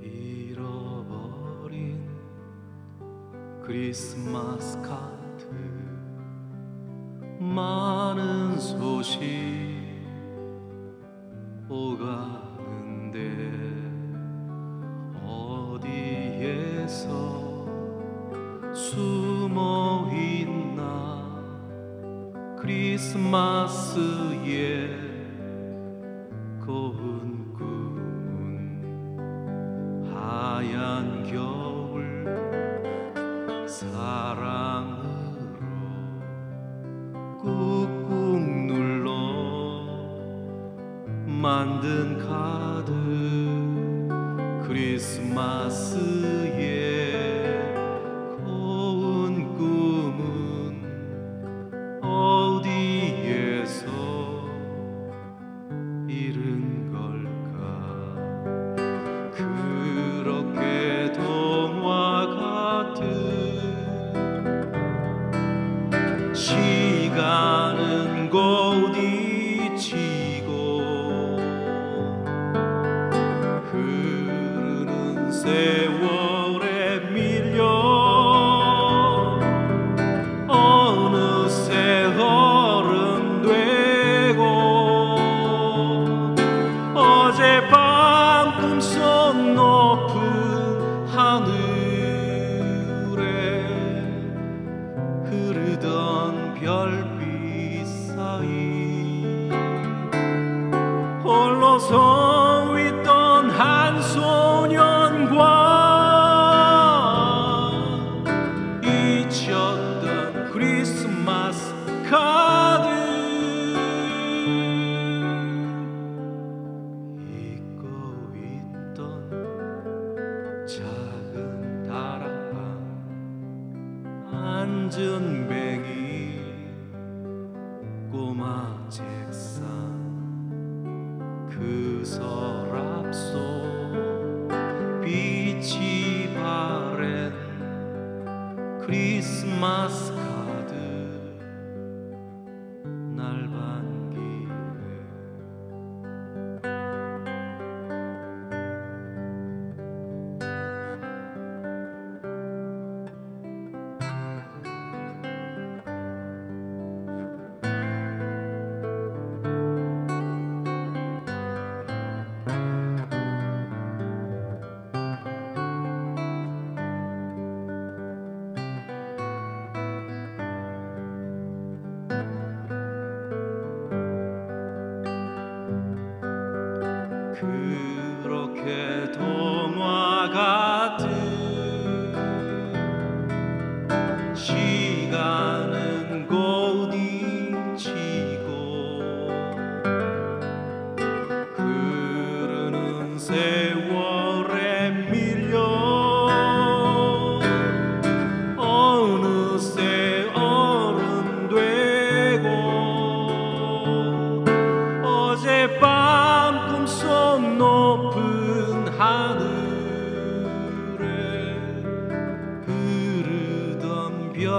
잃어버린 크리스마스 카 숨어 있나? 크리스마스에 고운 꿈은 하얀 겨울 사랑으로 꾹꾹 눌러 만든 카드 크리스마스 시간은 곧 잊히고 흐르는 세월에 밀려 어느새 어른 되고 어젯밤 꿈속 높은 하늘에 흐르던 안전뱅이 꼬마 책상 그 서랍 속 빛이 바랜 크리스마스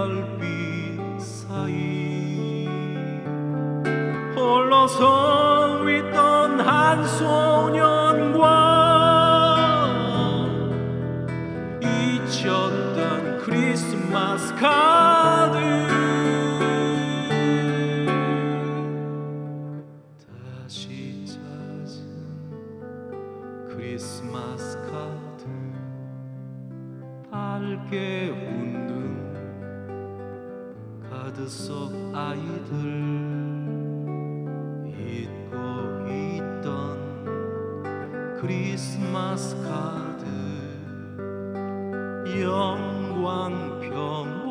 별빛 사이. 홀로 서 있던 한 소년과 잊혔던 크리스마스 카드. 다시 찾은 크리스마스 카드. 밝게 웃는 카드 속 아이들 잊고 있던 크리스마스 카드 영광 평